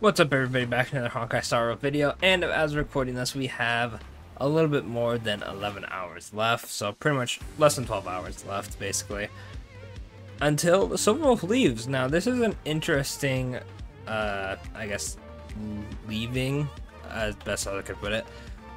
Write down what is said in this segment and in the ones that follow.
What's up everybody, back to another Honkai Star Rail video, and as recording this, we have a little bit more than 11 hours left, so pretty much less than 12 hours left, basically, until the Silver Wolf leaves. Now, this is an interesting, uh, I guess, leaving, as best I could put it,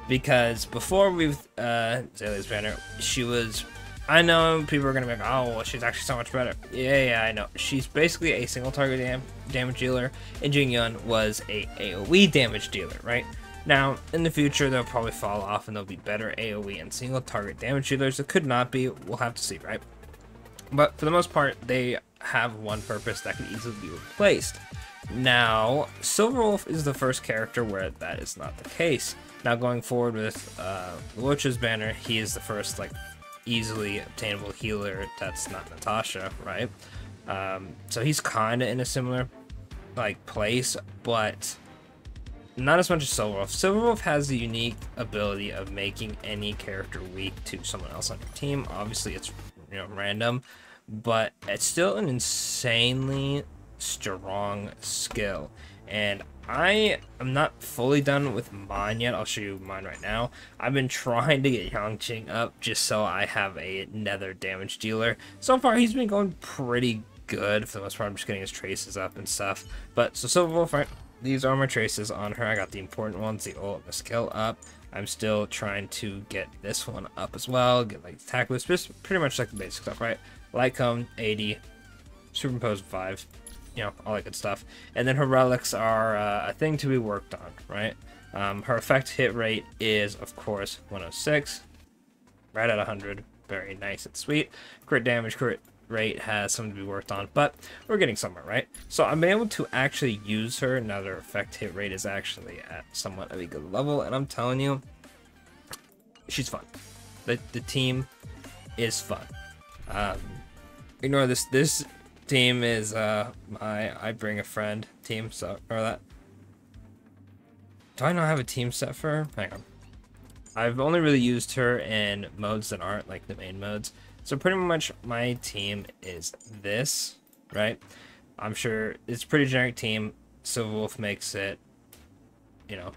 because before we've, uh, Seele's banner, she was I know people are gonna be like, oh, well, she's actually so much better. Yeah, yeah, I know. She's basically a single target dam damage dealer, and Jing Yuan was a AoE damage dealer, right? Now, in the future, they'll probably fall off and they'll be better AoE and single target damage dealers. It could not be. We'll have to see, right? But for the most part, they have one purpose that can easily be replaced. Now, Silverwolf is the first character where that is not the case. Now, going forward with uh, Witch's banner, he is the first like easily obtainable healer that's not Natasha, right? Um, so he's kind of in a similar like place, but not as much as Silverwolf. Silverwolf has the unique ability of making any character weak to someone else on your team. Obviously, it's you know random, but it's still an insanely strong skill. And I am not fully done with mine yet. I'll show you mine right now. I've been trying to get Yanqing up just so I have a nether damage dealer. So far, he's been going pretty good. For the most part, I'm just getting his traces up and stuff. But, so Silver Wolf, right? These are my traces on her. I got the important ones, the ult the skill up. I'm still trying to get this one up as well. Get like attack boost, pretty much like the basic stuff, right? Light cone, 80, superimpose 5, you know, all that good stuff. And then her relics are uh, a thing to be worked on, right? Um, her effect hit rate is, of course, 106, right at 100. Very nice and sweet. Crit damage, crit rate has something to be worked on, but we're getting somewhere, right? So I'm able to actually use her now her effect hit rate is actually at somewhat of a good level, and I'm telling you, she's fun. The, the team is fun. Um, ignore this. This team is uh my I bring a friend team, so or that. Do I not have a team set for her? Hang on. I've only really used her in modes that aren't like the main modes. So pretty much my team is this, right? I'm sure it's pretty generic team. Silver Wolf makes it, you know,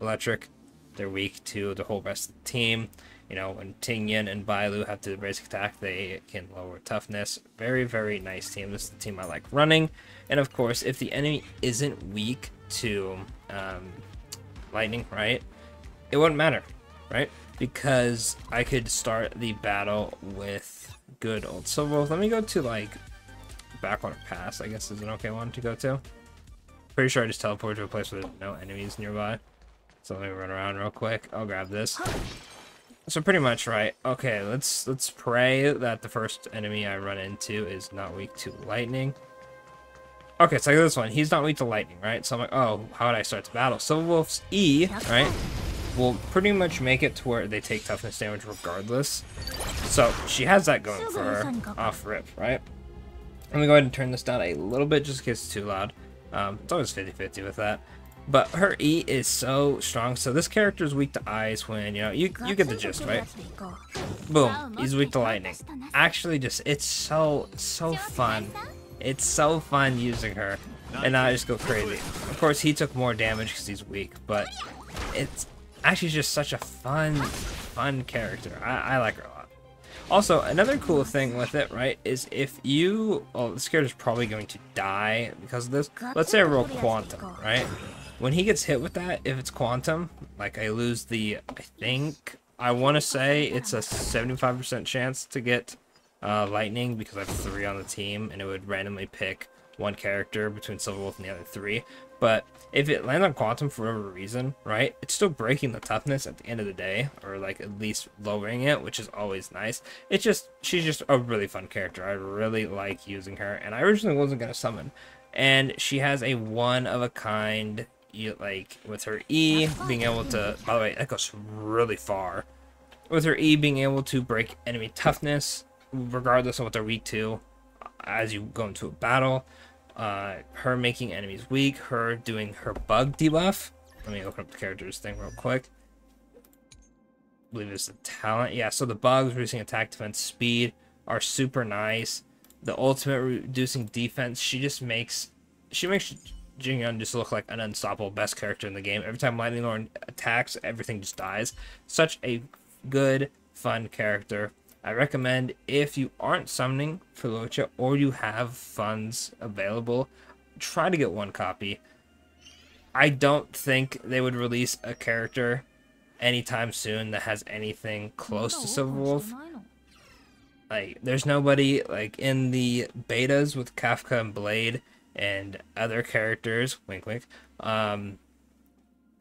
electric. They're weak to the whole rest of the team. You know, when Tingyun and Bailu have to basic attack, they can lower toughness. Very, very nice team. This is the team I like running. And of course, if the enemy isn't weak to um, lightning, right, it wouldn't matter, right? Because I could start the battle with good old Silver. Let me go to like Backwater Pass, I guess is an okay one to go to. Pretty sure I just teleported to a place where there's no enemies nearby. So let me run around real quick. I'll grab this. So pretty much, right? Okay, let's let's pray that the first enemy I run into is not weak to lightning. Okay, so this one, he's not weak to lightning, right? So I'm like, oh, how would I start the battle? So Wolf's E, right, will pretty much make it to where they take toughness damage regardless. So she has that going for her off rip, right? Let me go ahead and turn this down a little bit just in case it's too loud. Um, it's always 50-50 with that. But her E is so strong. So this character is weak to ice when, you know, you, you get the gist, right? Boom. He's weak to lightning. Actually, just, it's so, so fun. It's so fun using her. And I just go crazy. Of course, he took more damage because he's weak. But it's actually just such a fun, fun character. I, I like her a lot. Also, another cool thing with it, right, is if you... Well, this character's probably going to die because of this. Let's say I roll Quantum, right? When he gets hit with that, if it's quantum, like I lose the, I think, I want to say it's a 75% chance to get uh, lightning because I have three on the team and it would randomly pick one character between Silver Wolf and the other three. But if it lands on quantum for whatever reason, right, it's still breaking the toughness at the end of the day, or like at least lowering it, which is always nice. It's just, she's just a really fun character. I really like using her, and I originally wasn't going to summon. And she has a one of a kind you like with her E being able to by the way that goes really far. With her E being able to break enemy toughness regardless of what they're weak to as you go into a battle uh, her making enemies weak her doing her bug debuff. Let me open up the characters thing real quick. I believe it's the talent. Yeah so the bugs reducing attack defense speed are super nice. The ultimate reducing defense she just makes she makes Jing Yuan just look like an unstoppable best character in the game. Every time Lightning Lord attacks, everything just dies. Such a good, fun character. I recommend if you aren't summoning Felucia or you have funds available, try to get one copy. I don't think they would release a character anytime soon that has anything close to Silverwolf. Like, there's nobody like in the betas with Kafka and Blade and other characters. Wink, wink. Um,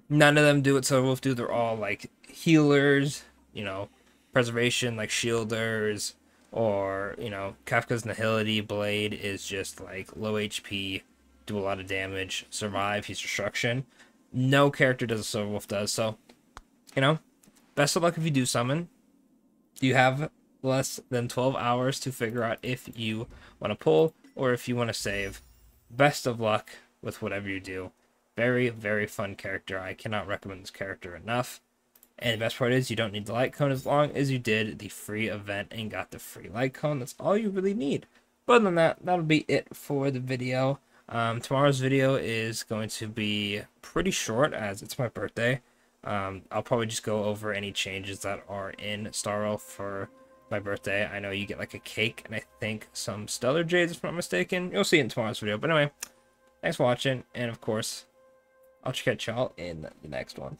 none of them do what Silverwolf do. They're all like healers, you know, preservation, like shielders, or you know, Kafka's Nihility Blade is just like low HP, do a lot of damage, survive. He's destruction. No character does what Silverwolf does. So, you know, best of luck if you do summon. You have less than 12 hours to figure out if you want to pull or if you want to save. Best of luck with whatever you do. Very, very fun character. I cannot recommend this character enough. And the best part is you don't need the light cone as long as you did the free event and got the free light cone. That's all you really need. But other than that, that'll be it for the video. Um, tomorrow's video is going to be pretty short as it's my birthday. Um, I'll probably just go over any changes that are in Star Rail for my birthday. I know you get like a cake and I think some Stellar Jades, if I'm not mistaken. You'll see it in tomorrow's video. But anyway, thanks for watching. And of course, I'll catch y'all in the next one.